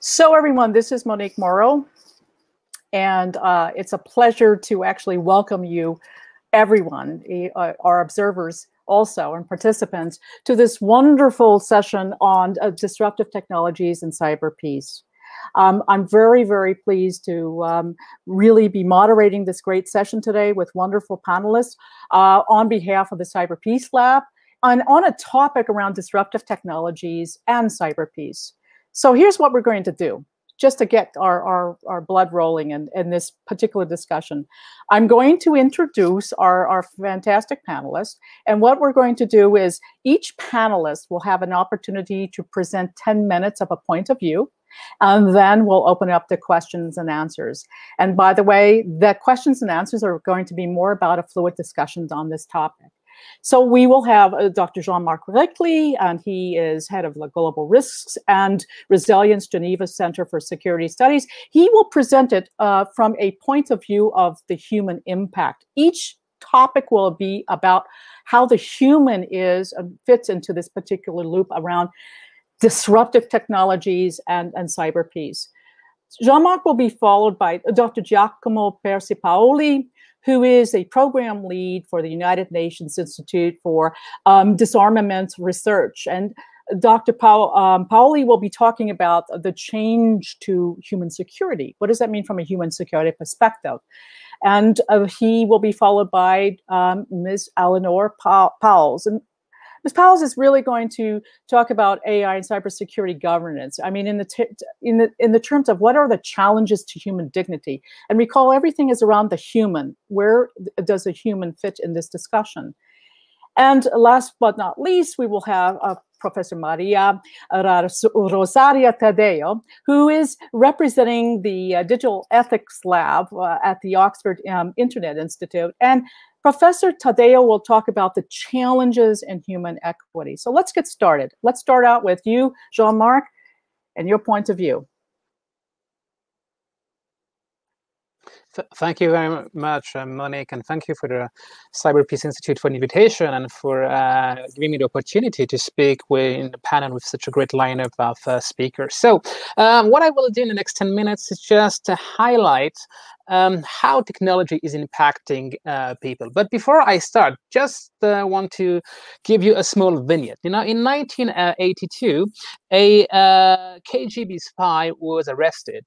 So, everyone, this is Monique Morrow, and uh, it's a pleasure to actually welcome you, everyone, uh, our observers also and participants, to this wonderful session on uh, disruptive technologies and cyber peace. Um, I'm very, very pleased to um, really be moderating this great session today with wonderful panelists uh, on behalf of the Cyber Peace Lab and on a topic around disruptive technologies and cyber peace. So here's what we're going to do just to get our, our, our blood rolling in, in this particular discussion. I'm going to introduce our, our fantastic panelists. And what we're going to do is each panelist will have an opportunity to present 10 minutes of a point of view. And then we'll open up to questions and answers. And by the way, the questions and answers are going to be more about a fluid discussions on this topic. So we will have uh, Dr. Jean-Marc Rickli, and he is head of the Global Risks and Resilience Geneva Center for Security Studies. He will present it uh, from a point of view of the human impact. Each topic will be about how the human is uh, fits into this particular loop around disruptive technologies and, and cyber peace. Jean-Marc will be followed by Dr. Giacomo Persi Paoli, who is a program lead for the United Nations Institute for um, Disarmament Research. And Dr. Pa- um, will be talking about the change to human security. What does that mean from a human security perspective? And uh, he will be followed by um, Ms. Eleanor Pauwels. And Ms. Pauwels is really going to talk about AI and cybersecurity governance. I mean, in the in the in the terms of what are the challenges to human dignity, and recall everything is around the human. Where does a human fit in this discussion? And last but not least, we will have uh, Professor Maria Rosaria Tadeo, who is representing the uh, Digital Ethics Lab uh, at the Oxford um, Internet Institute. And Professor Taddeo will talk about the challenges in human equity. So let's get started. Let's start out with you, Jean-Marc, and your point of view. Thank you very much, uh, Monique, and thank you for the Cyber Peace Institute for the invitation and for uh, giving me the opportunity to speak with, in the panel with such a great lineup of uh, speakers. So, um, what I will do in the next 10 minutes is just to highlight um, how technology is impacting uh, people. But before I start, just uh, want to give you a small vignette. You know, in 1982, a uh, KGB spy was arrested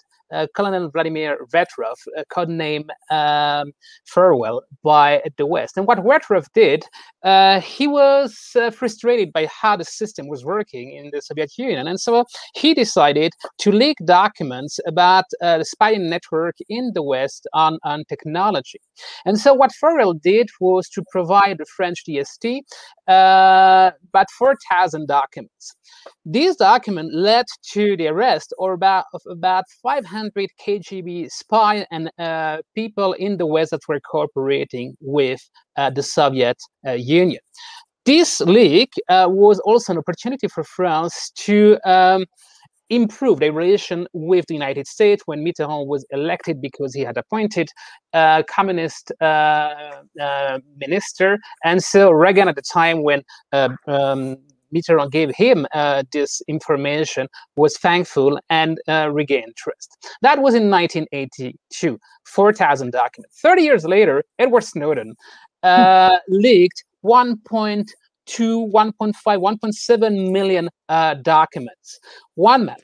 Colonel Vladimir Vetrov, uh, codename um, Farewell, by the West. And what Vetrov did, uh, he was uh, frustrated by how the system was working in the Soviet Union. And so he decided to leak documents about uh, the spying network in the West on, on technology. And so what Farewell did was to provide the French DST uh, about 4,000 documents. These documents led to the arrest about, of about 500 KGB spies and uh, people in the West that were cooperating with uh, the Soviet uh, Union. This leak uh, was also an opportunity for France to um, improve the relation with the United States when Mitterrand was elected because he had appointed a communist uh, uh, minister. And so Reagan, at the time when uh, um, Mitterrand gave him uh, this information, was thankful and uh, regained trust. That was in 1982, 4,000 documents. 30 years later, Edward Snowden uh, leaked 1.2, 1.5, 1.7 million uh, documents. One man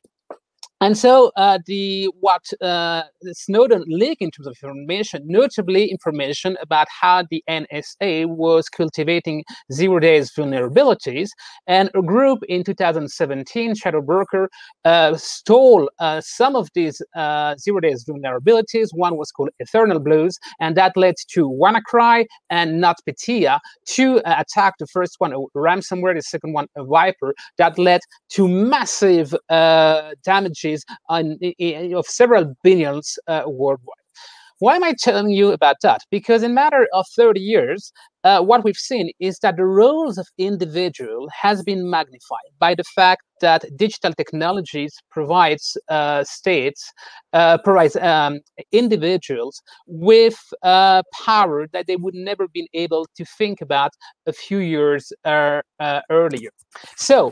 and so uh, the what uh, Snowden leaked in terms of information, notably information about how the NSA was cultivating zero days vulnerabilities, and a group in 2017, Shadow Broker, uh, stole uh, some of these uh, zero days vulnerabilities. One was called Eternal Blues, and that led to WannaCry and NotPetya to uh, attack. The first one, a ransomware, the second one, a wiper, that led to massive damage on, of several billions uh, worldwide. Why am I telling you about that? Because in matter of 30 years, uh, what we've seen is that the roles of individual has been magnified by the fact that digital technologies provides uh, states, uh, provides um, individuals with uh, power that they would never been able to think about a few years uh, uh, earlier. So,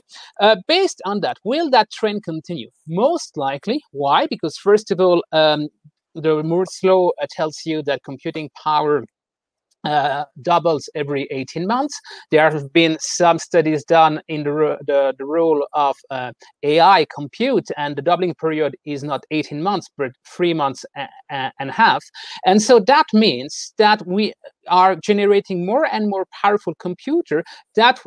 based on that, will that trend continue? Most likely. Why? Because first of all, um, the Moore's law tells you that computing power uh, doubles every 18 months. There have been some studies done in the, the, the role of uh, AI compute, and the doubling period is not 18 months, but three months and a half. And so that means that we are generating more and more powerful computer that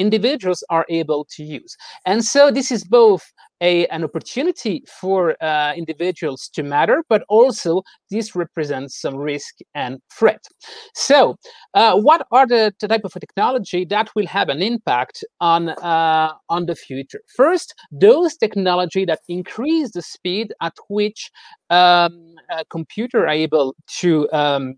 individuals are able to use. And so this is both a, an opportunity for uh, individuals to matter, but also this represents some risk and threat. So uh, what are the, the, type of technology that will have an impact on, uh, on the future? First, those technology that increase the speed at which um, a computer are able to um,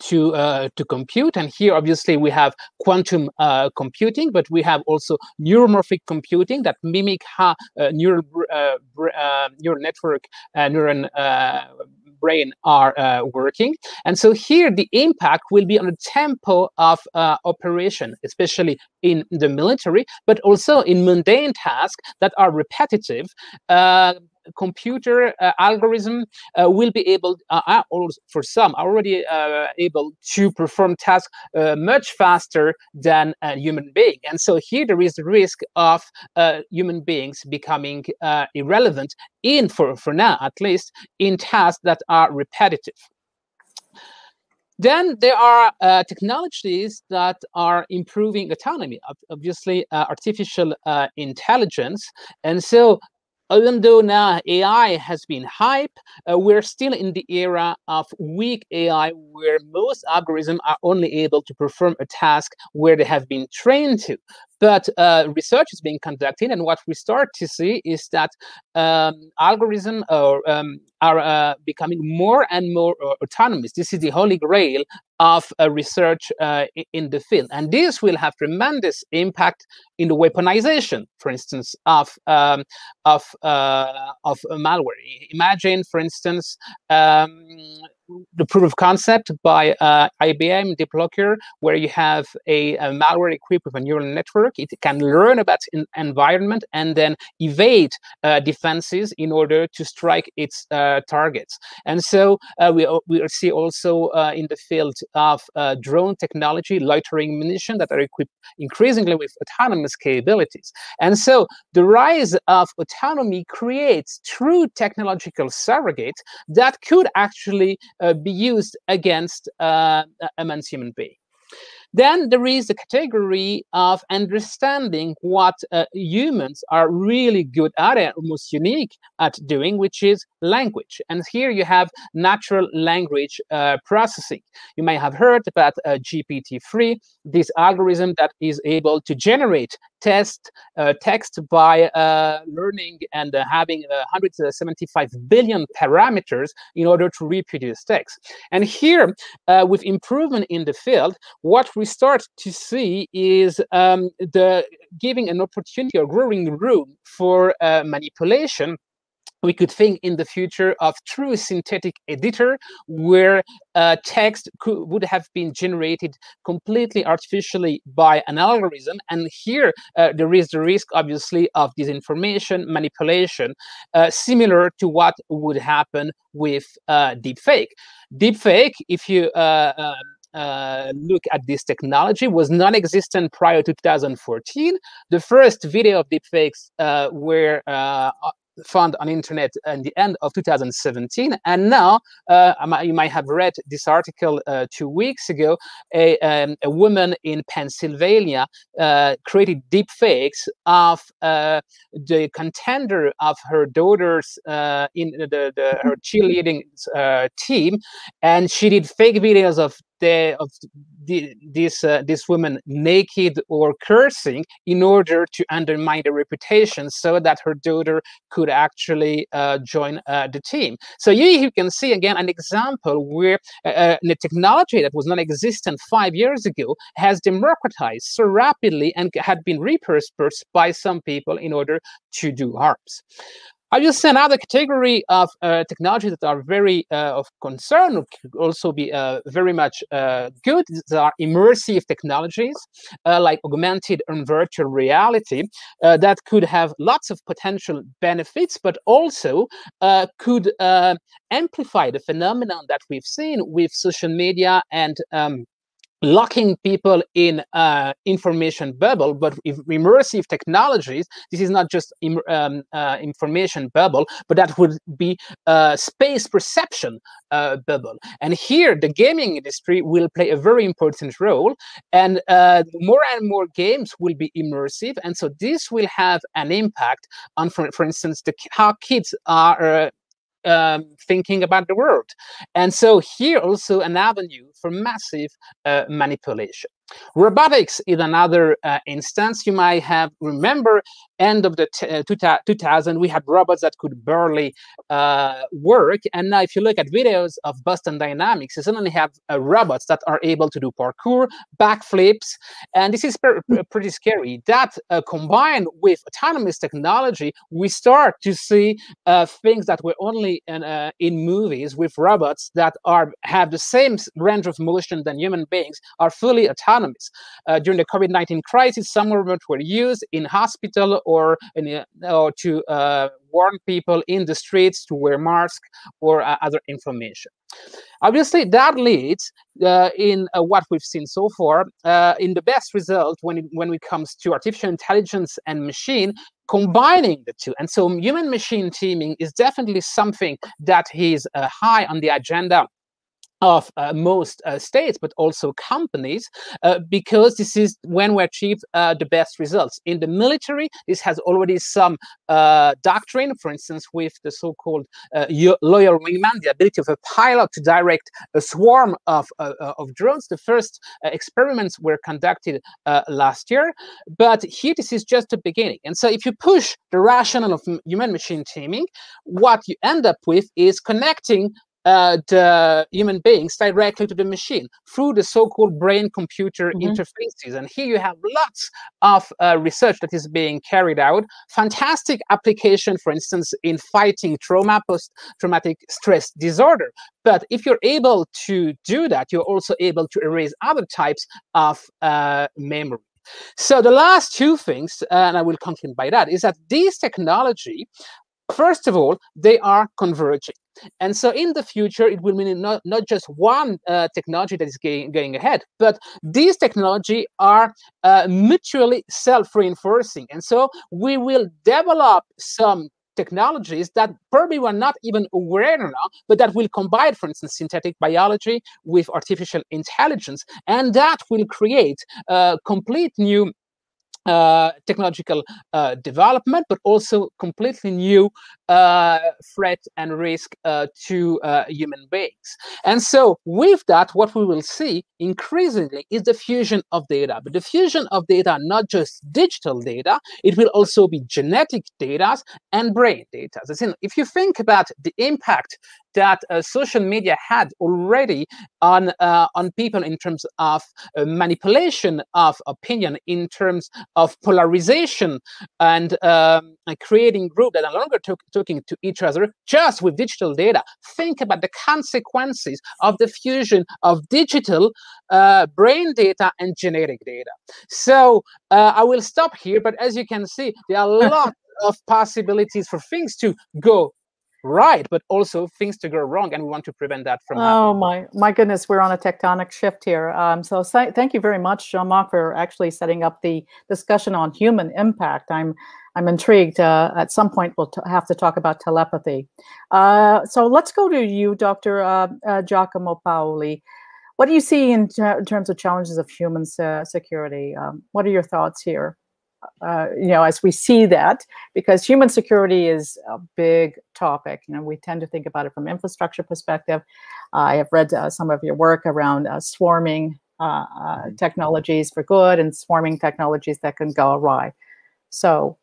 to uh, to compute and here obviously we have quantum uh, computing but we have also neuromorphic computing that mimic how uh, neural uh, uh, neural network uh, neuron brain are uh, working. And so here the impact will be on the tempo of uh, operation, especially in the military, but also in mundane tasks that are repetitive. Uh, computer uh, algorithm uh, will be able, uh, for some, already able to perform tasks much faster than a human being. And so here there is the risk of human beings becoming irrelevant in, for, for now at least, in tasks that are repetitive. Then there are uh, technologies that are improving autonomy, obviously uh, artificial uh, intelligence. And so even though now AI has been hype, uh, we're still in the era of weak AI where most algorithms are only able to perform a task where they have been trained to. But uh, research is being conducted, and what we start to see is that um, algorithms are, um, are uh, becoming more and more uh, autonomous. This is the holy grail of uh, research uh, in the field, and this will have tremendous impact in the weaponization, for instance, of um, of uh, of malware. Imagine, for instance. Um, the proof of concept by uh, IBM DeepLocker, where you have a, a, malware equipped with a neural network. It can learn about an environment and then evade uh, defenses in order to strike its uh, targets. And so uh, we, we see also uh, in the field of uh, drone technology, loitering munition that are equipped increasingly with autonomous capabilities. And so the rise of autonomy creates true technological surrogates that could actually be used against uh, a man's human being. Then there is the category of understanding what uh, humans are really good at almost unique at doing, which is language. And here you have natural language uh, processing. You may have heard about uh, GPT-3, this algorithm that is able to generate test uh, text by uh, learning and uh, having 175 billion parameters in order to reproduce text. And here, uh, with improvement in the field, what we start to see is um, the giving an opportunity or growing room for uh, manipulation. We could think in the future of true synthetic editor where uh, text could, would have been generated completely artificially by an algorithm. And here uh, there is the risk obviously of disinformation manipulation uh, similar to what would happen with uh, deepfake. Deepfake if you uh, look at this technology was non-existent prior to 2014. The first video of deepfakes uh, were uh, found on internet in the end of 2017 and now uh, you might have read this article uh, two weeks ago a, um, a woman in pennsylvania uh, created deep fakes of uh, the contender of her daughter's uh, in the, the, her cheerleading uh, team and she did fake videos of the of the, this uh, this woman naked or cursing in order to undermine the reputation, so that her daughter could actually uh, join uh, the team. So you, you can see again an example where uh, the technology that was non-existent five years ago has democratized so rapidly and had been repurposed by some people in order to do harms. I just another category of uh, technologies that are very uh, of concern, could also be uh, very much uh, good. These are immersive technologies uh, like augmented and virtual reality uh, that could have lots of potential benefits, but also could amplify the phenomenon that we've seen with social media and um, locking people in uh, information bubble but if immersive technologies this is not just Im um, uh, information bubble but that would be uh, space perception uh, bubble and here the gaming industry will play a very important role and uh, more and more games will be immersive and so this will have an impact on for, for instance the how kids are uh, um, thinking about the world. And so here also an avenue for massive uh, manipulation. Robotics is another uh, instance. You might have remember end of the uh, 2000, we had robots that could barely uh, work. And now if you look at videos of Boston Dynamics, you suddenly have uh, robots that are able to do parkour, backflips. And this is pretty scary. That uh, combined with autonomous technology, we start to see uh, things that were only in, in movies with robots that are have the same range of motion than human beings, are fully autonomous. Uh, during the COVID-19 crisis, some robots were used in hospital or, in, or to uh, warn people in the streets to wear masks or uh, other information. Obviously, that leads uh, in uh, what we've seen so far uh, in the best result when it, when it comes to artificial intelligence and machine combining the two. And so human machine teaming is definitely something that is uh, high on the agenda of uh, most uh, states, but also companies, uh, because this is when we achieve uh, the best results. In the military, this has already some uh, doctrine, for instance, with the so-called uh, loyal wingman, the ability of a pilot to direct a swarm of, of drones. The first experiments were conducted last year, but here this is just the beginning. And so if you push the rationale of human-machine teaming, what you end up with is connecting uh, the human beings directly to the machine through the so-called brain-computer mm-hmm. interfaces. And here you have lots of uh, research that is being carried out. Fantastic application, for instance, in fighting trauma, post-traumatic stress disorder. But if you're able to do that, you're also able to erase other types of uh, memory. So the last two things, and I will conclude by that, is that this technology First of all, they are converging. And so in the future, it will mean not, not just one uh, technology that is going, going ahead, but these technology are uh, mutually self-reinforcing. And so we will develop some technologies that probably we're not even aware now, but that will combine, for instance, synthetic biology with artificial intelligence. And that will create a complete new uh, technological uh, development, but also completely new uh, threat and risk uh, to uh, human beings. And so, with that, what we will see increasingly is the fusion of data. But the fusion of data, not just digital data, it will also be genetic data and brain data. If you think about the impact that uh, social media had already on uh, on people in terms of uh, manipulation of opinion, in terms of polarization, and um, creating groups that are no longer talking to each other just with digital data. Think about the consequences of the fusion of digital uh, brain data and genetic data. So uh, I will stop here, but as you can see, there are a lot of possibilities for things to go right, but also things to go wrong, and we want to prevent that from. Happening. Oh my, my goodness, we're on a tectonic shift here. Um, so thank you very much, Jean-Marc, for actually setting up the discussion on human impact. I'm I'm intrigued. Uh, at some point, we'll have to talk about telepathy. Uh, so let's go to you, Dr. Uh, uh, Giacomo Paoli. What do you see in, in, terms of challenges of human security? Um, what are your thoughts here? uh, you know, as we see that, because human security is a big topic. You know, we tend to think about it from infrastructure perspective. I have read uh, some of your work around uh, swarming uh, technologies for good and swarming technologies that can go awry. So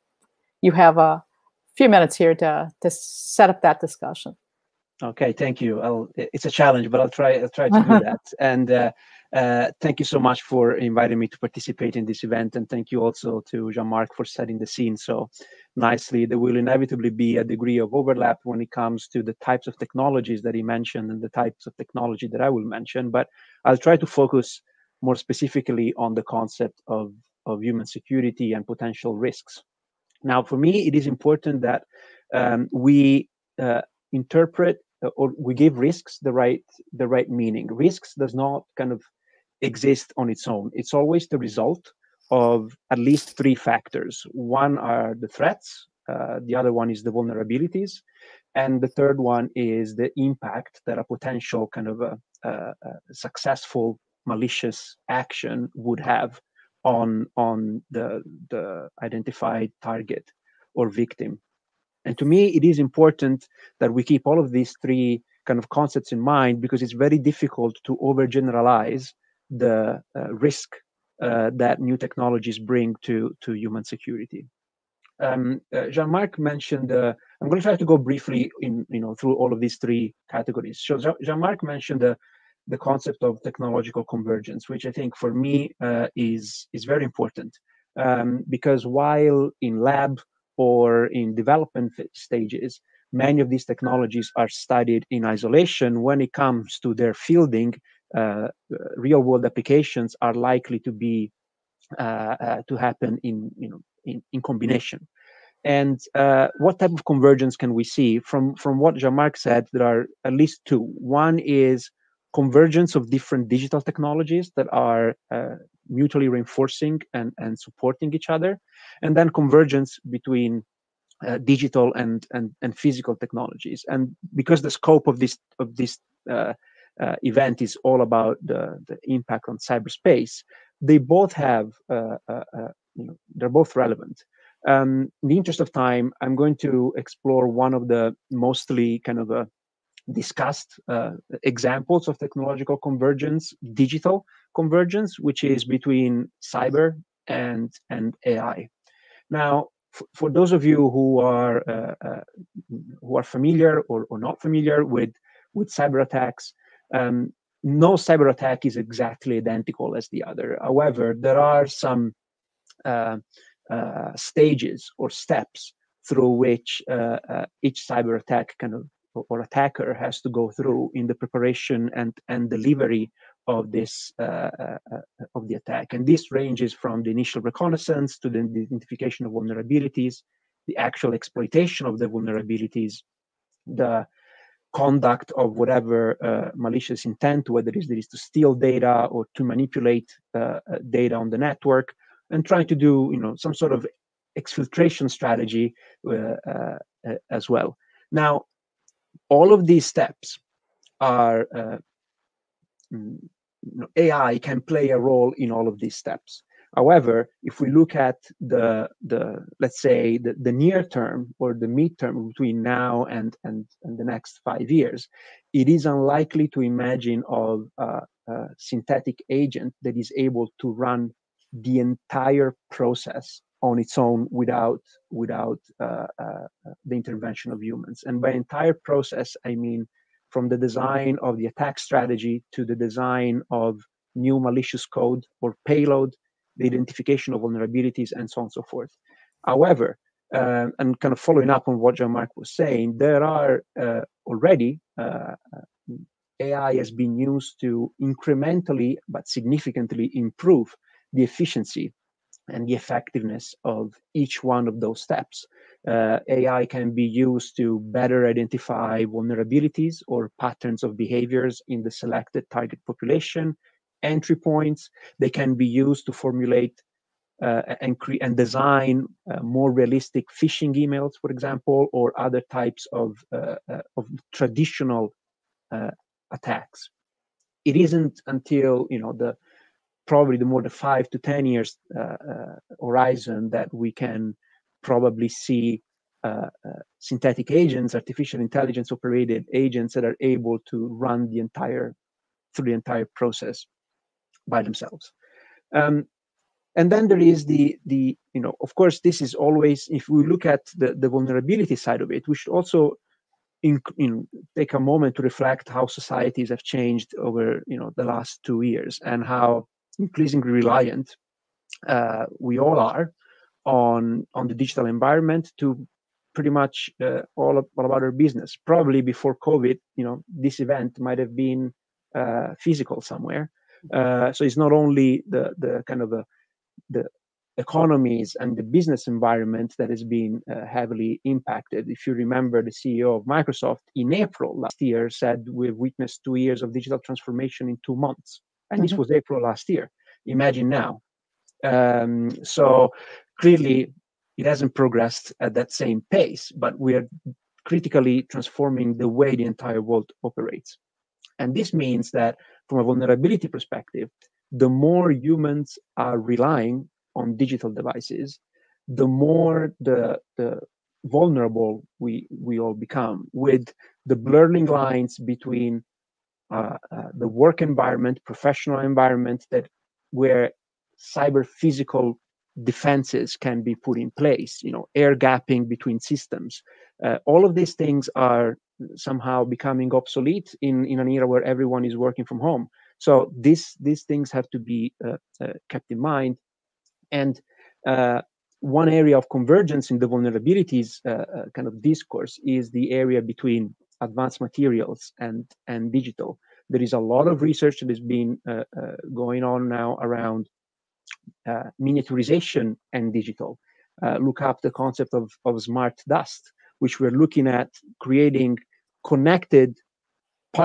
you have a few minutes here to, to set up that discussion. Okay, thank you. I'll, it's a challenge, but I'll try. I'll try to do that. And uh, uh, thank you so much for inviting me to participate in this event, and thank you also to Jean-Marc for setting the scene so nicely. There will inevitably be a degree of overlap when it comes to the types of technologies that he mentioned and the types of technology that I will mention. But I'll try to focus more specifically on the concept of of human security and potential risks. Now, for me, it is important that um, we uh, interpret uh, or we give risks the right the right meaning. Risks does not kind of exist on its own. It's always the result of at least three factors. One are the threats uh, the other one is the vulnerabilities and the third one is the impact that a potential kind of a, a, a successful malicious action would have on on the the identified target or victim and to me, it is important that we keep all of these three kind of concepts in mind because it's very difficult to overgeneralize the uh, risk uh, that new technologies bring to, to human security. Um, uh, Jean-Marc mentioned, uh, I'm going to try to go briefly in, you know, through all of these three categories. So Jean-Marc mentioned the, the concept of technological convergence, which I think for me uh, is, is very important. Um, because while in lab or in development stages, many of these technologies are studied in isolation. When it comes to their fielding, uh, real world applications are likely to be uh, uh, to happen in you know in, in combination. And uh, what type of convergence can we see from from what Jean-Marc said? There are at least two. One is convergence of different digital technologies that are uh, mutually reinforcing and, and supporting each other, and then convergence between uh, digital and, and and physical technologies. And because the scope of this of this uh, uh, event is all about the, the impact on cyberspace, they both have uh, uh, you know they're both relevant. Um, in the interest of time, I'm going to explore one of the mostly kind of a discussed uh, examples of technological convergence, digital convergence, which is between cyber and and AI. Now, for those of you who are uh, uh, who are familiar or, or not familiar with with cyber attacks, um, no cyber attack is exactly identical as the other. However, there are some uh, uh stages or steps through which uh, uh, each cyber attack kind of or attacker has to go through in the preparation and, and delivery of this uh, uh, uh, of the attack. And this ranges from the initial reconnaissance to the identification of vulnerabilities, the actual exploitation of the vulnerabilities, the conduct of whatever uh, malicious intent, whether it is to steal data or to manipulate uh, uh, data on the network, and trying to do you know some sort of exfiltration strategy as well. Now, all of these steps are uh, mm, AI can play a role in all of these steps. However, if we look at the the let's say the, the near term or the midterm between now and, and and the next five years, it is unlikely to imagine of a, a synthetic agent that is able to run the entire process on its own without without uh, uh, the intervention of humans. And by entire process, I mean from the design of the attack strategy to the design of new malicious code or payload, the identification of vulnerabilities, and so on and so forth. However, uh, and kind of following up on what Jean-Marc was saying, there are uh, already uh, AI has been used to incrementally but significantly improve the efficiency and the effectiveness of each one of those steps. Uh, AI can be used to better identify vulnerabilities or patterns of behaviors in the selected target population, entry points. They can be used to formulate uh, and, cre- and design uh, more realistic phishing emails, for example, or other types of, uh, uh, of traditional uh, attacks. It isn't until you know the probably the more the five to ten years uh, uh, horizon that we can probably see uh, uh, synthetic agents, artificial intelligence operated agents that are able to run the entire through the entire process. by themselves. Um, and then there is the the you know of course this is always if we look at the the vulnerability side of it, we should also in, in, take a moment to reflect how societies have changed over you know the last two years and how increasingly reliant uh, we all are on on the digital environment to pretty much uh, all, of, all about our business. Probably before COVID, you know, this event might have been uh, physical somewhere. Uh, so it's not only the the kind of the the economies and the business environment that has been uh, heavily impacted. If you remember, the CEO of Microsoft in April last year said we've witnessed two years of digital transformation in two months, and mm-hmm. this was April last year. Imagine now. Um, so clearly, it hasn't progressed at that same pace, but we are critically transforming the way the entire world operates. And this means that from a vulnerability perspective, the more humans are relying on digital devices, the more the, the vulnerable we, we all become with the blurring lines between uh, uh, the work environment, professional environment that where cyber physical defenses can be put in place, you know, air gapping between systems. Uh, all of these things are somehow becoming obsolete in, in an era where everyone is working from home. So these these things have to be uh, uh, kept in mind. And one area of convergence in the vulnerabilities kind of discourse is the area between advanced materials and and digital. There is a lot of research that has been uh, going on now around miniaturization and digital. look up the concept of, of smart dust, which we're looking at creating connected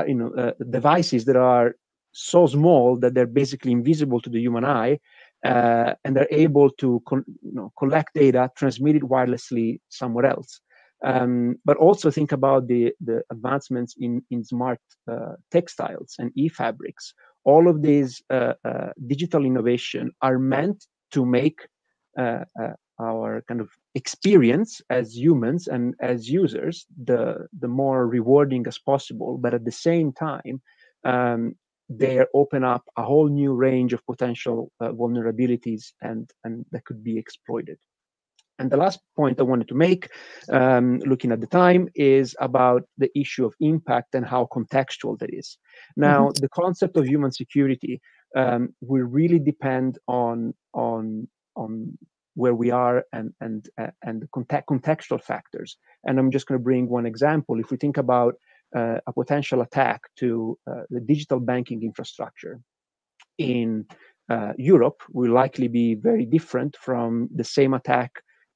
you know, uh, devices that are so small that they're basically invisible to the human eye, uh, and they're able to you know, collect data, transmit it wirelessly somewhere else. Um, but also think about the, the advancements in, in smart uh, textiles and e-fabrics. All of these uh, uh digital innovation are meant to make uh, uh, our kind of experience as humans and as users the the more rewarding as possible but at the same time um, they open up a whole new range of potential uh, vulnerabilities and and that could be exploited and the last point i wanted to make um, looking at the time is about the issue of impact and how contextual that is now mm-hmm. the concept of human security um, will really depend on on on where we are and and uh, and context, contextual factors. And I'm just going to bring one example. If we think about uh, a potential attack to uh, the digital banking infrastructure in uh, Europe, will likely be very different from the same attack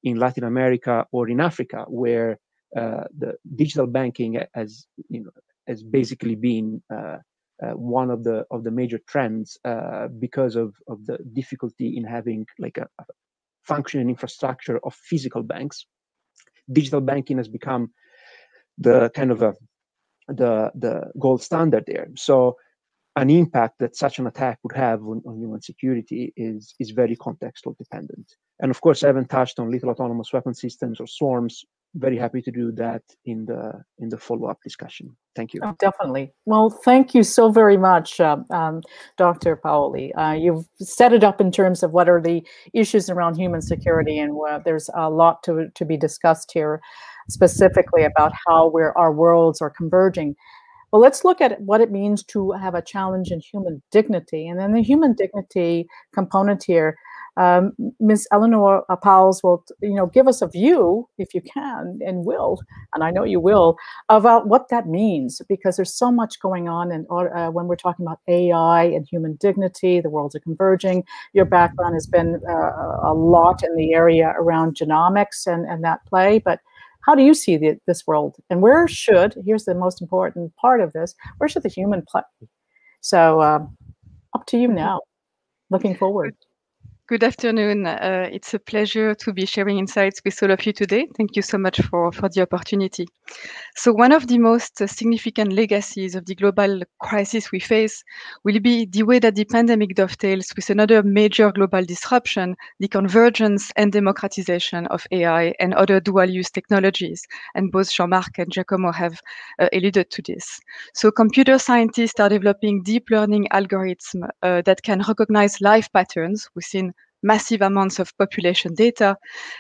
in Latin America or in Africa, where uh, the digital banking has you know has basically been uh, uh, one of the of the major trends uh, because of of the difficulty in having like a, a, functioning infrastructure of physical banks. Digital banking has become the kind of a the the gold standard there. So an impact that such an attack would have on, on, human security is is very contextual dependent. And of course, I haven't touched on lethal autonomous weapon systems or swarms very happy to do that in the in the follow-up discussion. Thank you. Oh, definitely. Well, thank you so very much, uh, um, Dr. Paoli. Uh, you've set it up in terms of what are the issues around human security, and uh, there's a lot to, to be discussed here, specifically about how where our worlds are converging. Well, let's look at what it means to have a challenge in human dignity, and then the human dignity component here um, Ms. Eleanor Pauwels will, you know, give us a view, if you can and will, and I know you will, about what that means, because there's so much going on, and uh, when we're talking about AI and human dignity, the worlds are converging. Your background has been uh, a lot in the area around genomics and, and that play, but how do you see the, this world, and where should? Here's the most important part of this: where should the human play? So, um, up to you now. Looking forward. Good afternoon. Uh, it's a pleasure to be sharing insights with all of you today. Thank you so much for, for the opportunity. So one of the most significant legacies of the global crisis we face will be the way that the pandemic dovetails with another major global disruption, the convergence and democratization of AI and other dual-use technologies. And both Jean-Marc and Giacomo have uh, alluded to this. So computer scientists are developing deep learning algorithms uh, that can recognize life patterns within massive amounts of population data.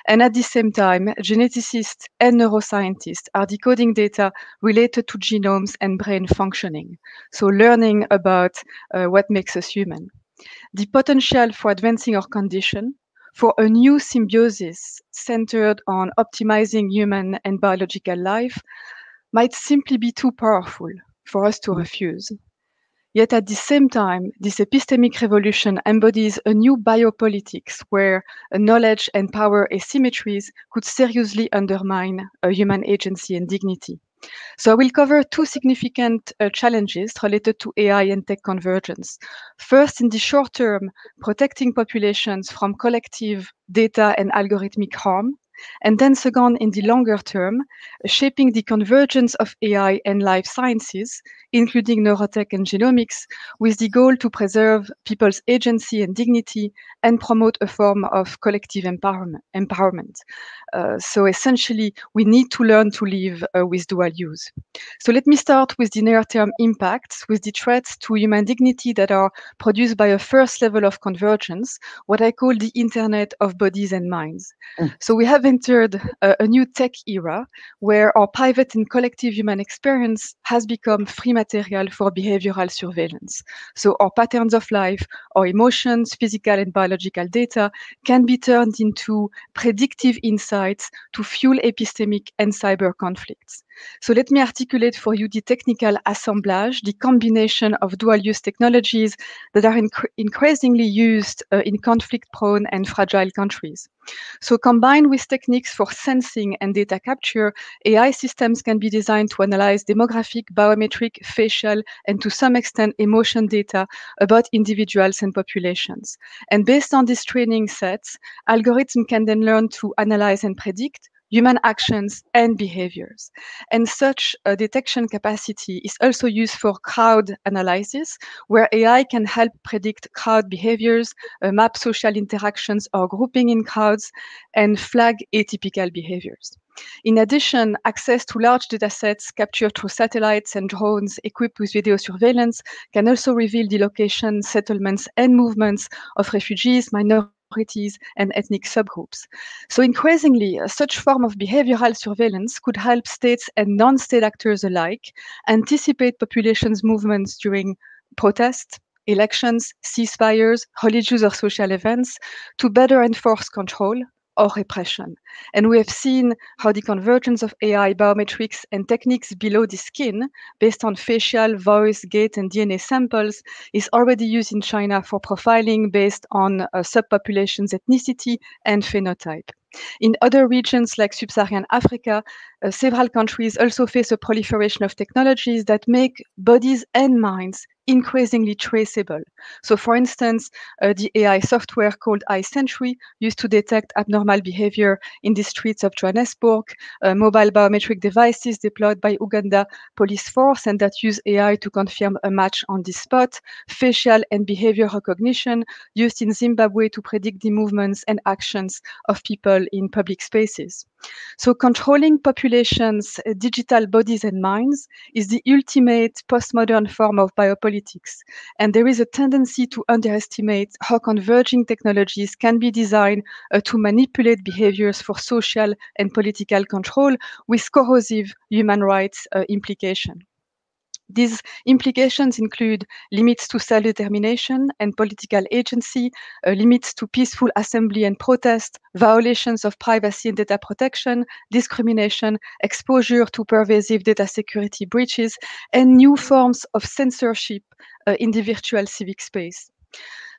And at the same time, geneticists and neuroscientists are decoding data related to genomes and brain functioning. So learning about uh, what makes us human. The potential for advancing our condition, for a new symbiosis centered on optimizing human and biological life might simply be too powerful for us to refuse. Yet at the same time, this epistemic revolution embodies a new biopolitics where knowledge and power asymmetries could seriously undermine human agency and dignity. So I will cover two significant uh, challenges related to AI and tech convergence. First, in the short term, protecting populations from collective data and algorithmic harm. And then second, in the longer term, shaping the convergence of AI and life sciences, including neurotech and genomics, with the goal to preserve people's agency and dignity and promote a form of collective empowerment. empowerment. Uh, so essentially, we need to learn to live uh, with dual use. So let me start with the near-term impacts, with the threats to human dignity that are produced by a first level of convergence, what I call the Internet of Bodies and Minds. Mm. So we have entered a, a new tech era where our private and collective human experience has become free material for behavioral surveillance. So our patterns of life, our emotions, physical and biological data can be turned into predictive insights to fuel epistemic and cyber conflicts. So let me articulate for you the technical assemblage, the combination of dual-use technologies that are inc increasingly used uh, in conflict-prone and fragile countries. So combined with techniques for sensing and data capture, AI systems can be designed to analyze demographic, biometric, facial, and to some extent emotion data about individuals and populations. And based on these training sets, algorithms can then learn to analyze and predict human actions and behaviors. And such a detection capacity is also used for crowd analysis, where AI can help predict crowd behaviors, uh, map social interactions or grouping in crowds, and flag atypical behaviors. In addition, access to large datasets captured through satellites and drones equipped with video surveillance can also reveal the location, settlements, and movements of refugees, minorities, minorities and ethnic subgroups. So increasingly, uh, such form of behavioral surveillance could help states and non-state actors alike anticipate populations' movements during protests, elections, ceasefires, religious or social events to better enforce control, or repression. And we have seen how the convergence of AI biometrics and techniques below the skin, based on facial, voice, gait, and DNA samples, is already used in China for profiling based on a subpopulation's ethnicity and phenotype. In other regions like sub-Saharan Africa, uh, several countries also face a proliferation of technologies that make bodies and minds increasingly traceable. So for instance, uh, the AI software called iSentry used to detect abnormal behavior in the streets of Johannesburg, uh, mobile biometric devices deployed by Uganda police force and that use AI to confirm a match on the spot, facial and behavior recognition used in Zimbabwe to predict the movements and actions of people in public spaces. So controlling populations, uh, digital bodies and minds is the ultimate postmodern form of biopolitics. And there is a tendency to underestimate how converging technologies can be designed uh, to manipulate behaviors for social and political control with corrosive human rights uh, implication. These implications include limits to self-determination and political agency, uh, limits to peaceful assembly and protest, violations of privacy and data protection, discrimination, exposure to pervasive data security breaches, and new forms of censorship uh, in the virtual civic space.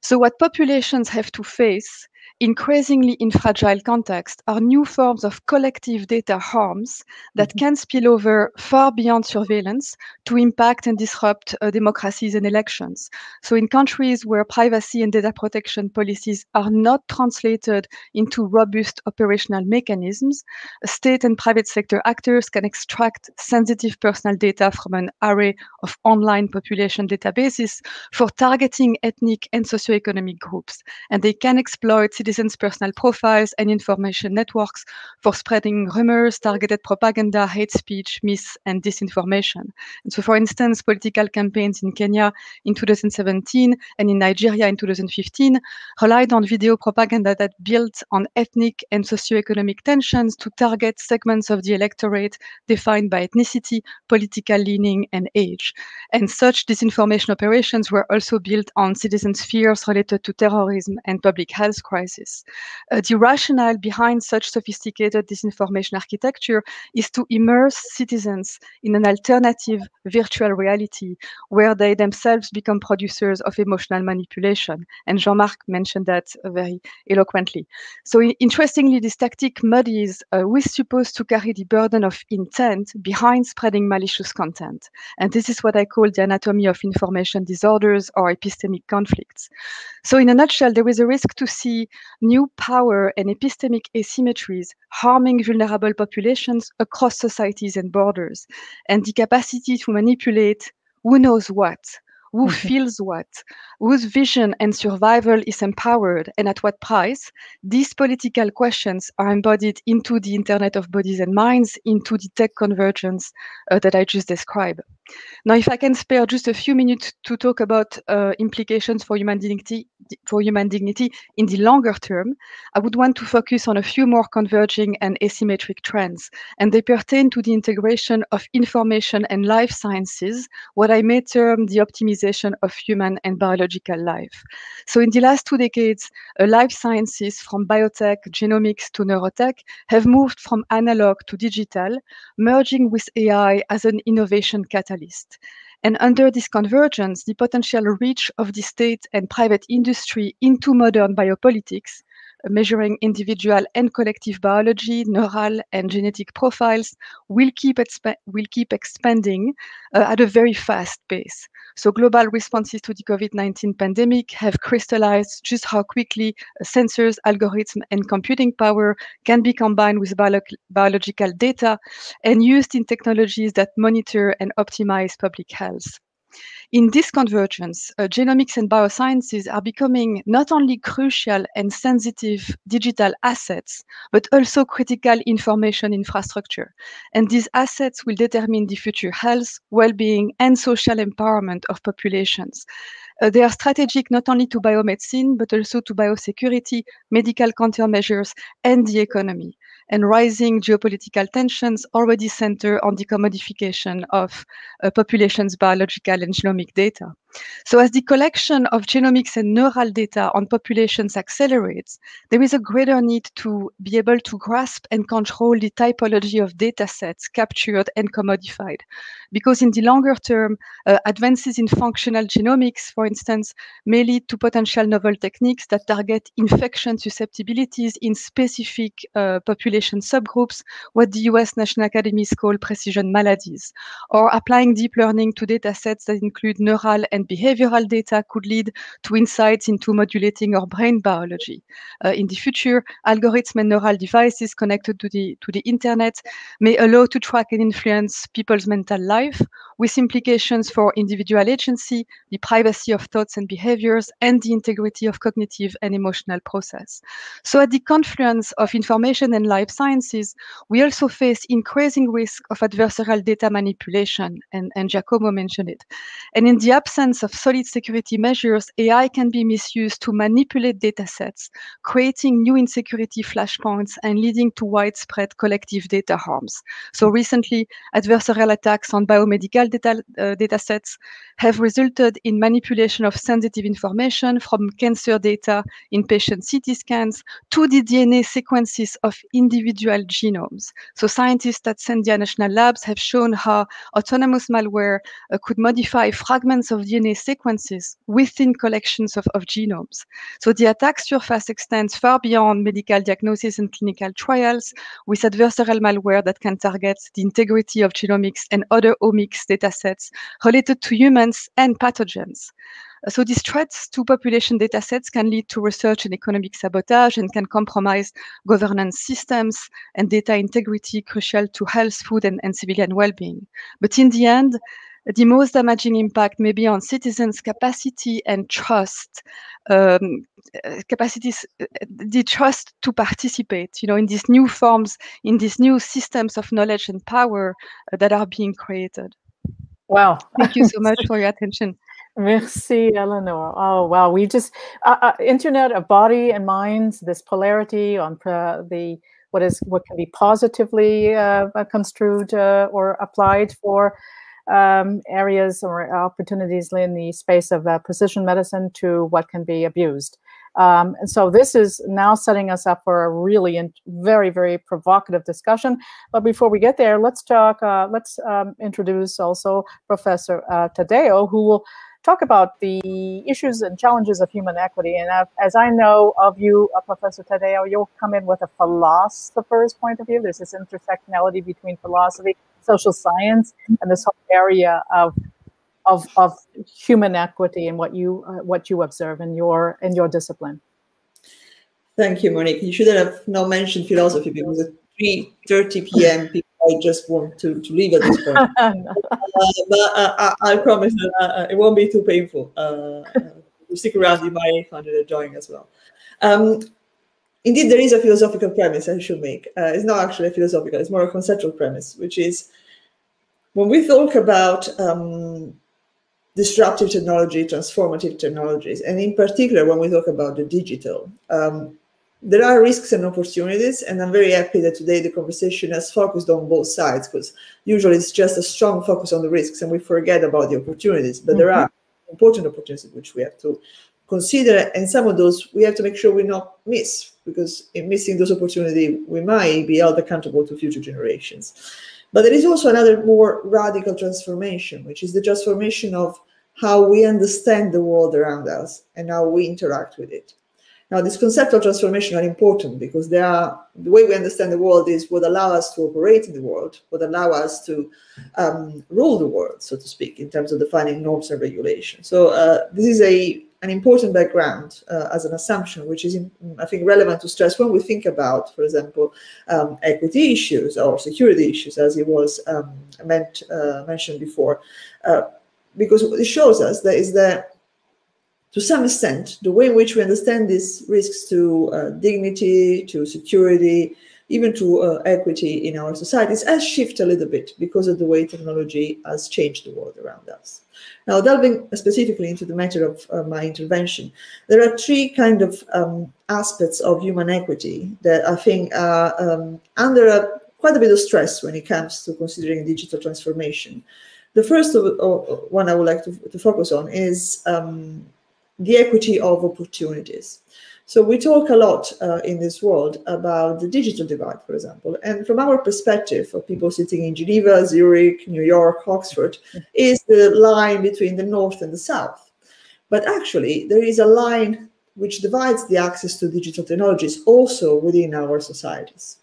So what populations have to face increasingly in fragile context, are new forms of collective data harms that Mhm. can spill over far beyond surveillance to impact and disrupt uh, democracies and elections. So, in countries where privacy and data protection policies are not translated into robust operational mechanisms, state and private sector actors can extract sensitive personal data from an array of online population databases for targeting ethnic and socioeconomic groups. And they can exploit citizens' personal profiles and information networks for spreading rumors, targeted propaganda, hate speech, mis and disinformation. And so, for instance, political campaigns in Kenya in 2017 and in Nigeria in 2015 relied on video propaganda that built on ethnic and socioeconomic tensions to target segments of the electorate defined by ethnicity, political leaning, and age. And such disinformation operations were also built on citizens' fears related to terrorism and public health Uh, the rationale behind such sophisticated disinformation architecture is to immerse citizens in an alternative virtual reality where they themselves become producers of emotional manipulation. And Jean-Marc mentioned that uh, very eloquently. So interestingly, this tactic muddies uh, who is supposed to carry the burden of intent behind spreading malicious content. And this is what I call the anatomy of information disorders or epistemic conflicts. So in a nutshell, there is a risk to see new power and epistemic asymmetries harming vulnerable populations across societies and borders, and the capacity to manipulate who knows what, who feels what, whose vision and survival is empowered, and at what price. These political questions are embodied into the Internet of Bodies and Minds, into the tech convergence uh, that I just described. Now, if I can spare just a few minutes to talk about uh, implications for human dignity, for human dignity in the longer term, I would want to focus on a few more converging and asymmetric trends, and they pertain to the integration of information and life sciences, what I may term the optimization of human and biological life. So, in the last two decades, uh, life sciences from biotech, genomics to neurotech have moved from analog to digital, merging with AI as an innovation catalyst. And under this convergence, the potential reach of the state and private industry into modern biopolitics, uh, measuring individual and collective biology, neural and genetic profiles, will keep, expa- will keep expanding uh, at a very fast pace. So, global responses to the COVID 19 pandemic have crystallized just how quickly uh, sensors, algorithms, and computing power can be combined with biolo- biological data and used in technologies that monitor and optimize public health. In this convergence, uh, genomics and biosciences are becoming not only crucial and sensitive digital assets, but also critical information infrastructure. And these assets will determine the future health, well being, and social empowerment of populations. Uh, they are strategic not only to biomedicine, but also to biosecurity, medical countermeasures, and the economy. And rising geopolitical tensions already center on the commodification of uh, populations' biological and genomic data. So, as the collection of genomics and neural data on populations accelerates, there is a greater need to be able to grasp and control the typology of data sets captured and commodified. Because in the longer term, uh, advances in functional genomics, for instance, may lead to potential novel techniques that target infection susceptibilities in specific uh, population subgroups, what the US National Academies call precision maladies, or applying deep learning to data sets that include neural and behavioral data could lead to insights into modulating our brain biology. Uh, in the future, algorithms and neural devices connected to the, to the internet may allow to track and influence people's mental life with implications for individual agency, the privacy of thoughts and behaviors, and the integrity of cognitive and emotional process. So at the confluence of information and life sciences, we also face increasing risk of adversarial data manipulation, and, and Giacomo mentioned it. And in the absence of solid security measures, AI can be misused to manipulate data sets, creating new insecurity flashpoints and leading to widespread collective data harms. So recently, adversarial attacks on biomedical data, uh, data sets have resulted in manipulation of sensitive information from cancer data in patient CT scans to the DNA sequences of individual genomes. So scientists at Sandia National Labs have shown how autonomous malware uh, could modify fragments of the DNA sequences within collections of, of genomes. So the attack surface extends far beyond medical diagnosis and clinical trials with adversarial malware that can target the integrity of genomics and other omics datasets related to humans and pathogens. So these threats to population datasets can lead to research and economic sabotage and can compromise governance systems and data integrity crucial to health, food, and, and civilian well-being. But in the end, the most damaging impact may be on citizens' capacity and trust, um, capacities, the trust to participate, you know, in these new forms, in these new systems of knowledge and power uh, that are being created. Wow. Thank you so much for your attention. Merci, Eleanor. Oh, wow. We just, uh, uh, internet of body and minds, this polarity on uh, the, what is, what can be positively uh, uh, construed uh, or applied for um, areas or opportunities in the space of precision medicine to what can be abused. Um, and so this is now setting us up for a really in, very, very provocative discussion. But before we get there, let's talk, uh, let's um, introduce also Professor uh, Taddeo, who will talk about the issues and challenges of human equity. And uh, as I know of you, uh, Professor Taddeo, you'll come in with a philosopher's point of view. There's this intersectionality between philosophy, social science, and this whole area of of, of human equity and what you uh, what you observe in your in your discipline. Thank you, Monique. You shouldn't have not mentioned philosophy because at 3.30 p.m. people I just want to, to leave at this point. uh, but uh, I, I, promise that uh, uh, it won't be too painful. Uh, stick around, you might find it enjoying as well. Um, indeed, there is a philosophical premise I should make. it's not actually a philosophical, it's more a conceptual premise, which is when we talk about um, disruptive technology, transformative technologies, and in particular when we talk about the digital, um, there are risks and opportunities, and I'm very happy that today the conversation has focused on both sides because usually it's just a strong focus on the risks and we forget about the opportunities. But mm-hmm. there are important opportunities which we have to consider, and some of those we have to make sure we not miss because in missing those opportunities, we might be held accountable to future generations. But there is also another more radical transformation, which is the transformation of how we understand the world around us and how we interact with it. Now, this conceptual transformation are important because they are the way we understand the world is what allow us to operate in the world, what allow us to um, rule the world, so to speak, in terms of defining norms and regulations. So uh, this is a an important background uh, as an assumption, which is, I think, relevant to stress when we think about, for example, um, equity issues or security issues, as it was um, meant, uh, mentioned before, uh, because it shows us that is that to some extent, the way in which we understand these risks to uh, dignity, to security, even to uh, equity in our societies has shifted a little bit because of the way technology has changed the world around us. Now, delving specifically into the matter of uh, my intervention, there are three kind of um, aspects of human equity that I think are um, under a, quite a bit of stress when it comes to considering digital transformation. The first of, one I would like to, to focus on is um, the equity of opportunities. So we talk a lot uh, in this world about the digital divide, for example. And from our perspective, of people sitting in Geneva, Zurich, New York, Oxford, is the line between the North and the South. But actually, there is a line which divides the access to digital technologies also within our societies.